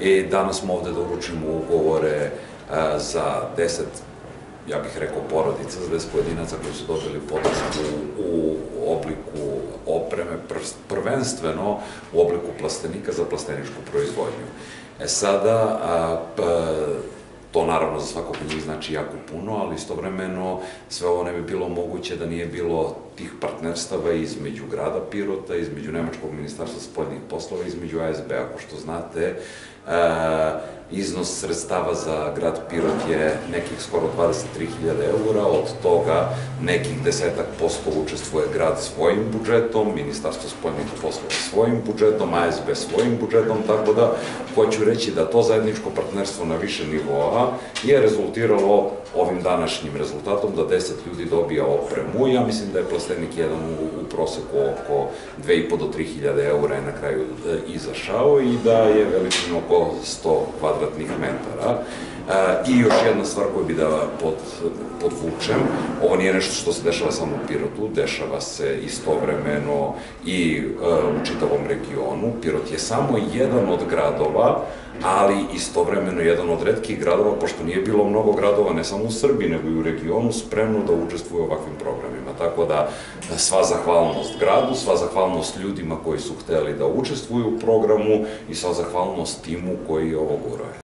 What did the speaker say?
I danas smo ovde da uručimo ugovore za 10 ja bih rekao porodica, za 10 pojedinaca koji su dobili podršku u obliku opreme, prvenstveno u obliku plastenika za plasteničku proizvodnju. E sada, To naravno za svakog njih znači jako puno, ali istovremeno sve ovo ne bi bilo moguće da nije bilo tih partnerstava između grada Pirota, između Nemačkog ministarstva spoljnih poslova, između ASB, ako što znate, e, iznos sredstava za grad Pirot je nekih skoro 23.000 eura, od toga nekih desetak posto učestvuje grad svojim budžetom, Ministarstvo spoljnih poslova svojim budžetom, ASB svojim budžetom, tako da hoću reći da to zajedničko partnerstvo na više nivoa je rezultiralo ovim današnjim rezultatom da 10 ljudi dobija opremu. Ja mislim da je plastenik jedan u, u proseku oko 2,5 do 3.000 eura je na kraju e, izašao i da je veličina oko 100 kvadratnih metara. E, I još jedna stvar koju bi da pod, podvučem, ovo nije nešto što se dešava samo u Pirotu, dešava se istovremeno i e, u čitavom regionu. Pirot je samo jedan od gradova ali istovremeno jedan od redkih gradova, pošto nije bilo mnogo gradova, ne samo u Srbiji, nego i u regionu, spremno da učestvuju u ovakvim programima. Tako da, sva zahvalnost gradu, sva zahvalnost ljudima koji su hteli da učestvuju u programu i sva zahvalnost timu koji ovo guruje.